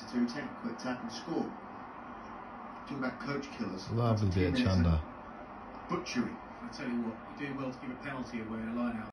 to who take quick tap and score. Talk about coach killers. Lovely bit of chunder. Butchery. I tell you what, you're doing well to give a penalty away in a line out.